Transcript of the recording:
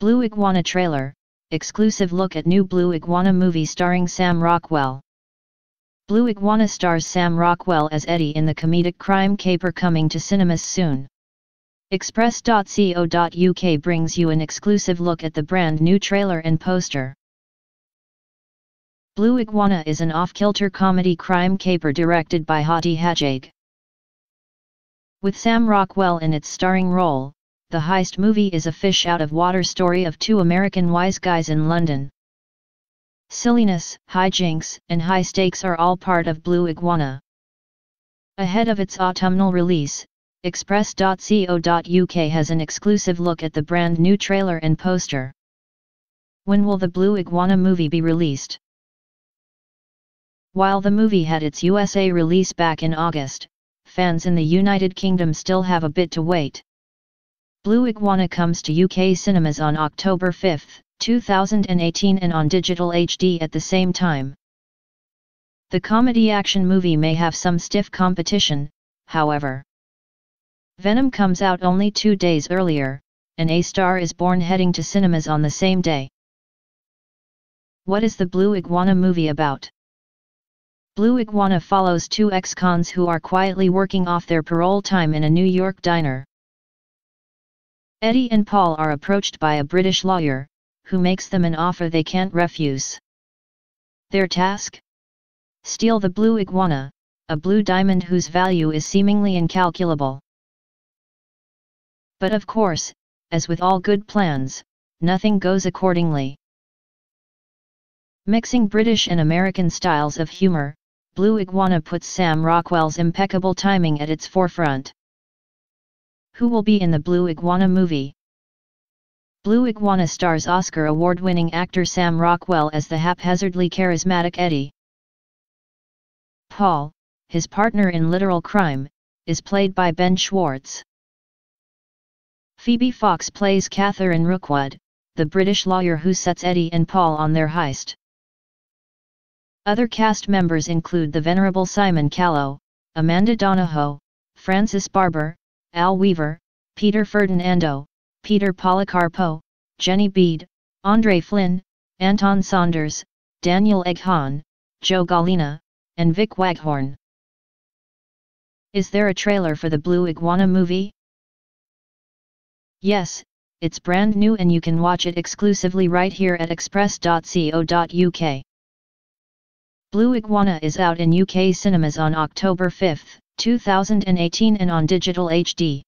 Blue Iguana trailer, exclusive look at new Blue Iguana movie starring Sam Rockwell. Blue Iguana stars Sam Rockwell as Eddie in the comedic crime caper coming to cinemas soon. Express.co.uk brings you an exclusive look at the brand new trailer and poster. Blue Iguana is an off-kilter comedy crime caper directed by Hadi Hajaig. With Sam Rockwell in its starring role, the heist movie is a fish out of water story of two American wise guys in London. Silliness, hijinks, and high stakes are all part of Blue Iguana. Ahead of its autumnal release, Express.co.uk has an exclusive look at the brand new trailer and poster. When will the Blue Iguana movie be released? While the movie had its USA release back in August, fans in the United Kingdom still have a bit to wait. Blue Iguana comes to UK cinemas on October 5, 2018 and on digital HD at the same time. The comedy action movie may have some stiff competition, however. Venom comes out only two days earlier, and A Star is Born heading to cinemas on the same day. What is the Blue Iguana movie about? Blue Iguana follows two ex-cons who are quietly working off their parole time in a New York diner. Eddie and Paul are approached by a British lawyer, who makes them an offer they can't refuse. Their task? Steal the blue iguana, a blue diamond whose value is seemingly incalculable. But of course, as with all good plans, nothing goes accordingly. Mixing British and American styles of humor, Blue Iguana puts Sam Rockwell's impeccable timing at its forefront. Who will be in the Blue Iguana movie? Blue Iguana stars Oscar award-winning actor Sam Rockwell as the haphazardly charismatic Eddie. Paul, his partner in Literal Crime, is played by Ben Schwartz. Phoebe Fox plays Catherine Rookwood, the British lawyer who sets Eddie and Paul on their heist. Other cast members include the venerable Simon Callow, Amanda Donohoe, Frances Barber, Al Weaver, Peter Ferdinando, Peter Polycarpou, Jenny Bede, Andre Flynn, Anton Saunders, Daniel Eghan, Joe Gallina, and Vic Waghorn. Is there a trailer for the Blue Iguana movie? Yes, it's brand new and you can watch it exclusively right here at express.co.uk. Blue Iguana is out in UK cinemas on October 5, 2018 and on digital HD.